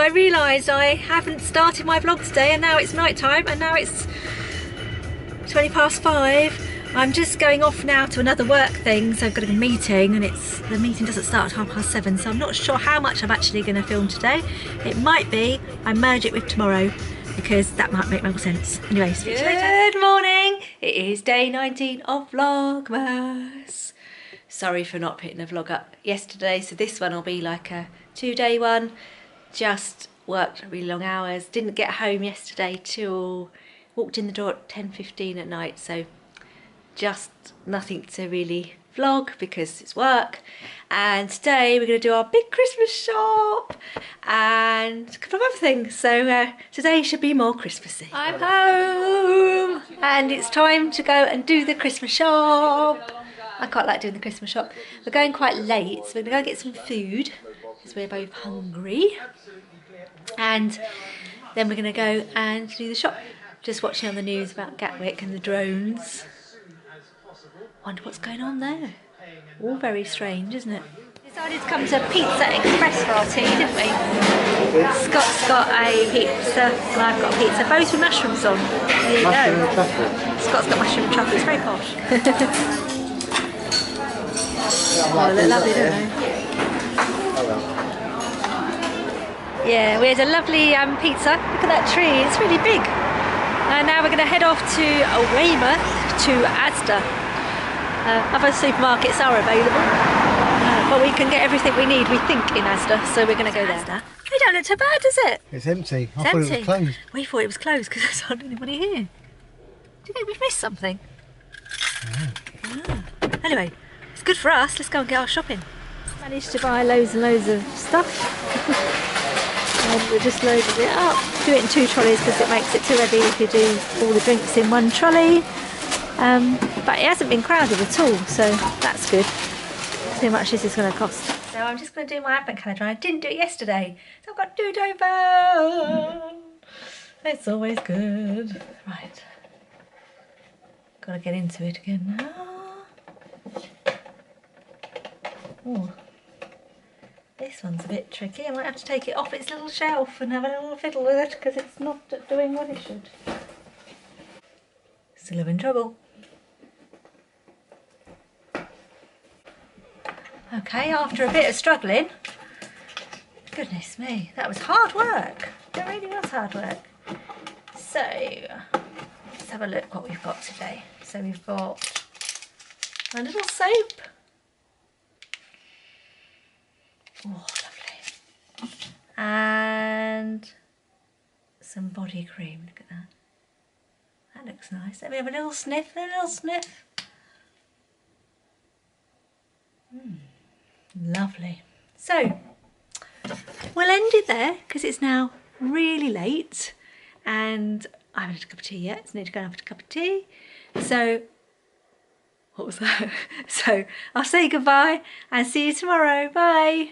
I realised I haven't started my vlog today and now it's night time and now it's 20 past five. I'm just going off now to another work thing, so I've got a meeting and it's the meeting doesn't start at half past seven, so I'm not sure how much I'm actually going to film today. It might be I merge it with tomorrow because that might make more sense. Anyway, good morning. It is day 19 of Vlogmas. Sorry for not putting a vlog up yesterday, so this one will be like a two-day one. Just worked really long hours. Didn't get home yesterday till walked in the door at 10:15 at night, so just nothing to really vlog because it's work and today we're going to do our big Christmas shop and a couple of other things so uh, today should be more Christmassy. I'm home and it's time to go and do the Christmas shop. I quite like doing the Christmas shop. We're going quite late so we're going to go get some food because we're both hungry and then we're going to go and do the shop. Just watching on the news about Gatwick and the drones. Wonder what's going on there. All very strange, isn't it? Decided to come to Pizza Express for our tea, didn't we? Scott's got a pizza, and I've got a pizza, both with mushrooms on. There you Mushroom go. chocolate. Scott's got mushroom and chocolate, it's very posh. oh, they look lovely, don't they? Yeah, we had a lovely um, pizza. Look at that tree, it's really big. And now we're going to head off to Weymouth to Asda. Uh, other supermarkets are available, uh, but we can get everything we need, we think, in Asda, so we're going to go there. They don't look too bad, does it? It's empty. I It's thought empty. it was closed. We thought it was closed because there's not anybody here. Do you think we've missed something? Ah. Anyway, it's good for us. Let's go and get our shopping. Managed to buy loads and loads of stuff. and we're just loading it up. Do it in two trolleys because it makes it too heavy if you do all the drinks in one trolley. Um, but it hasn't been crowded at all, so that's good. See how much this is going to cost. So I'm just going to do my advent calendar. I didn't do it yesterday, so I've got do over. It's always good. Right. Got to get into it again now. Oh, this one's a bit tricky. I might have to take it off its little shelf and have a little fiddle with it because it's not doing what it should. Still in trouble. Okay, after a bit of struggling, goodness me, that was hard work. That really was hard work. So, let's have a look what we've got today. So we've got a little soap. Oh, lovely. And some body cream. Look at that. That looks nice. Let me have a little sniff, a little sniff. Mm, lovely. So, we'll end it there because it's now really late and I haven't had a cup of tea yet, so I need to go and have a cup of tea. So, what was that? So, I'll say goodbye and see you tomorrow. Bye.